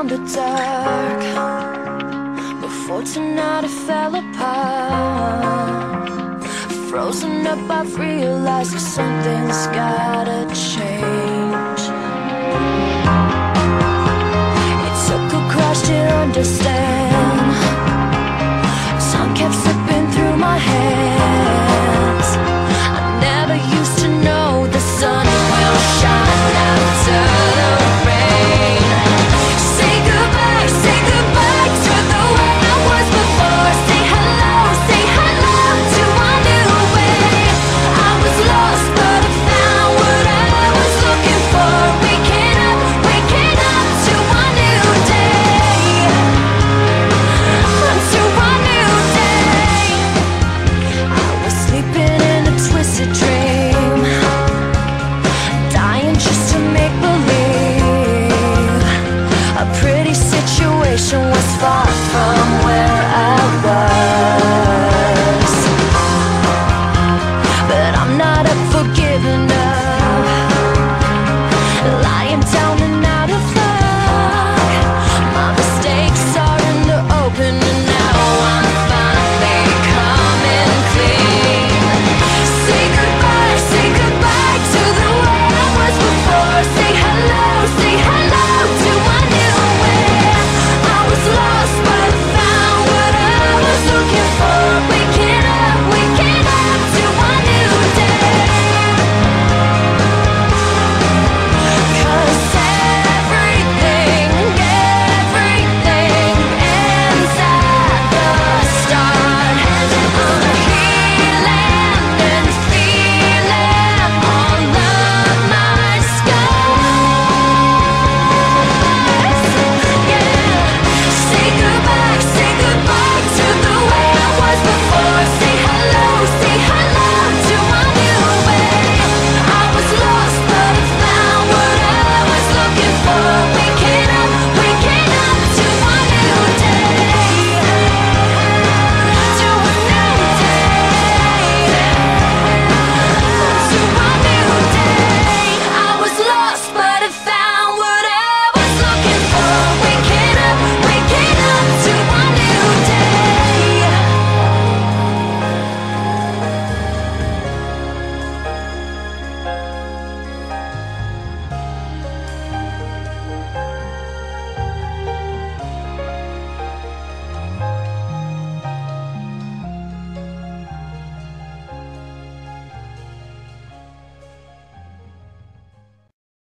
around the dark Before tonight I fell apart Frozen up, I've realized something's gotta change.